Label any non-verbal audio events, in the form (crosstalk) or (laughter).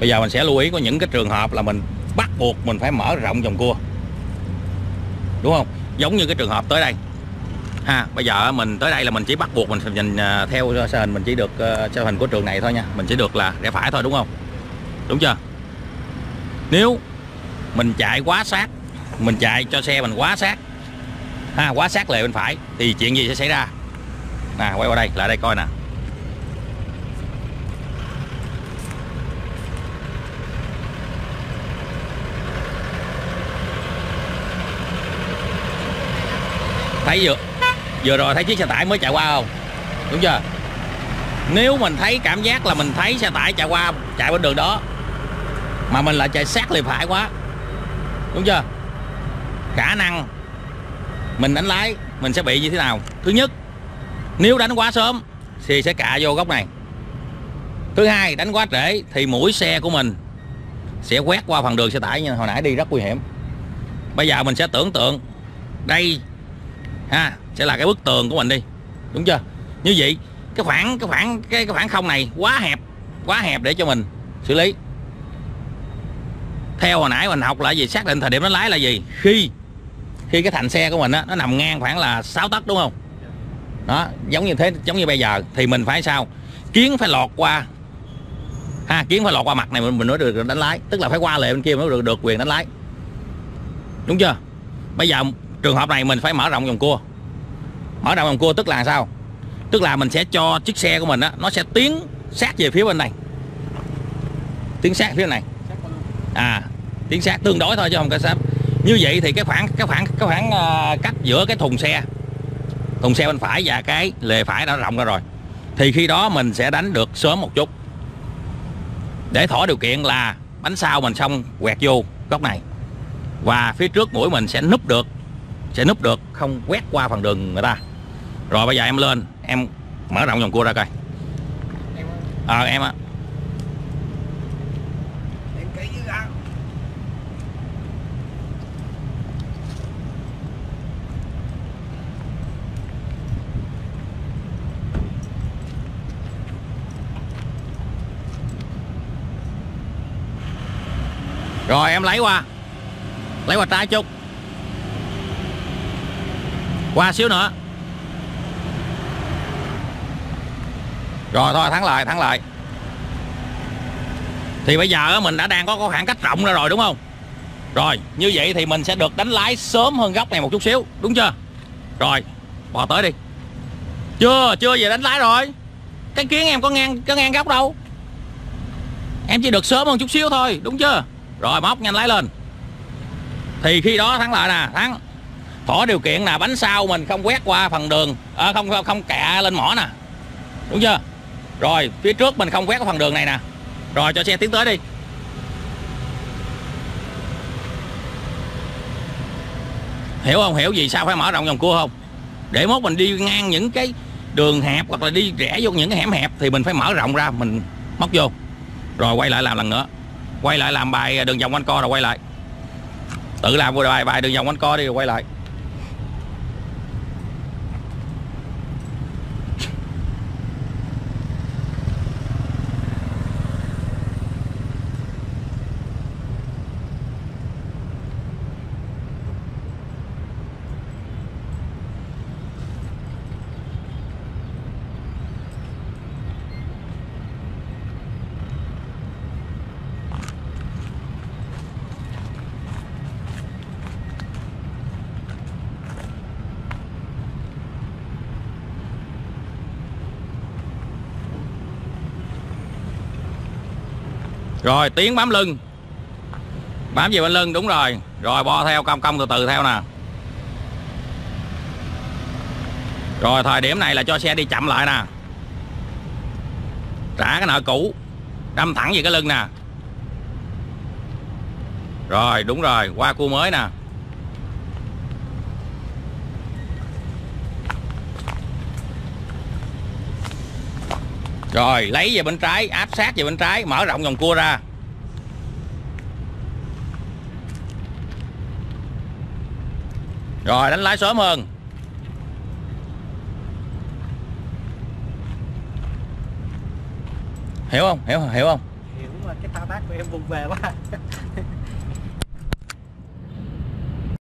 bây giờ mình sẽ lưu ý có những cái trường hợp là mình bắt buộc mình phải mở rộng dòng cua. Đúng không? Giống như cái trường hợp tới đây. Ha, bây giờ mình tới đây là mình chỉ bắt buộc mình nhìn à, theo xe hình, mình chỉ được à, xe hình của trường này thôi nha. Mình chỉ được là rẽ phải thôi, đúng không? Đúng chưa? Nếu mình chạy quá sát, mình chạy cho xe mình quá sát, ha, quá sát lề bên phải, thì chuyện gì sẽ xảy ra? Nè, quay qua đây, lại đây coi nè. Thấy vừa vừa rồi thấy chiếc xe tải mới chạy qua không? Đúng chưa? Nếu mình thấy cảm giác là mình thấy xe tải chạy qua, chạy bên đường đó, mà mình lại chạy sát liền phải quá, đúng chưa? Khả năng mình đánh lái mình sẽ bị như thế nào? Thứ nhất, nếu đánh quá sớm thì sẽ cạ vô góc này. Thứ hai, đánh quá trễ thì mũi xe của mình sẽ quét qua phần đường xe tải như hồi nãy đi rất nguy hiểm. Bây giờ mình sẽ tưởng tượng đây ha sẽ là cái bức tường của mình đi. Đúng chưa? Như vậy cái khoảng cái khoảng cái, cái khoảng không này quá hẹp quá hẹp để cho mình xử lý. Theo hồi nãy mình học là gì xác định thời điểm nó lái là gì? Khi khi cái thành xe của mình đó, nó nằm ngang khoảng là 6 tấc đúng không? Đó giống như thế giống như bây giờ thì mình phải sao? Kiến phải lọt qua. Ha kiến phải lọt qua mặt này mình, mình mới được đánh lái. Tức là phải qua lệ bên kia mới được được quyền đánh lái. Đúng chưa? Bây giờ trường hợp này mình phải mở rộng vòng cua. Mở rộng vòng cua tức là sao? Tức là mình sẽ cho chiếc xe của mình á nó sẽ tiến sát về phía bên này. Tiến sát phía này. À tiến sát tương đối thôi chứ không có sát như vậy thì cái khoảng cái khoảng cái khoảng uh, cách giữa cái thùng xe thùng xe bên phải và cái lề phải đã rộng ra rồi. Thì khi đó mình sẽ đánh được sớm một chút. Để thỏa điều kiện là bánh sau mình xong quẹt vô góc này. Và phía trước mũi mình sẽ núp được sẽ núp được không quét qua phần đường người ta. Rồi bây giờ em lên em mở rộng vòng cua ra coi. Ờ à, em á Rồi em lấy qua. Lấy qua trái chút. Qua xíu nữa. Rồi thôi, thắng lại thắng lại. Thì bây giờ mình đã đang có khoảng cách rộng ra rồi, đúng không? Rồi, như vậy thì mình sẽ được đánh lái sớm hơn góc này một chút xíu, Đúng chưa? Rồi bò tới đi. Chưa chưa về đánh lái rồi. Cái kiến em có ngang có ngang góc đâu. Em chỉ được sớm hơn chút xíu thôi, đúng chưa? Rồi, móc nhanh lái lên. Thì khi đó thắng lại nè, thắng thỏa điều kiện là bánh sau mình không quét qua phần đường. À, không không không kẹ lên mỏ nè. Đúng chưa? Rồi phía trước mình không quét qua phần đường này nè. Rồi cho xe tiến tới đi. Hiểu không? Hiểu gì? Sao phải mở rộng vòng cua không? Để mốt mình đi ngang những cái đường hẹp hoặc là đi rẽ vô những cái hẻm hẹp thì mình phải mở rộng ra mình móc vô. Rồi quay lại làm lần nữa. Quay lại làm bài đường vòng quanh co rồi quay lại. Tự làm vừa bài bài đường vòng quanh co đi rồi quay lại. Rồi tiến bám lưng. Bám về bên lưng, đúng rồi. Rồi, bo theo, cong cong từ từ theo nè. Rồi, thời điểm này là cho xe đi chậm lại nè. Trả cái nợ cũ, Đâm thẳng về cái lưng nè. Rồi, đúng rồi, Qua cua mới nè. Rồi, lấy về bên trái, Áp sát về bên trái, Mở rộng vòng cua ra Rồi, đánh lái sớm hơn Hiểu không? Hiểu hiểu không? Hiểu mà, cái thao tác của em vùng về quá (laughs)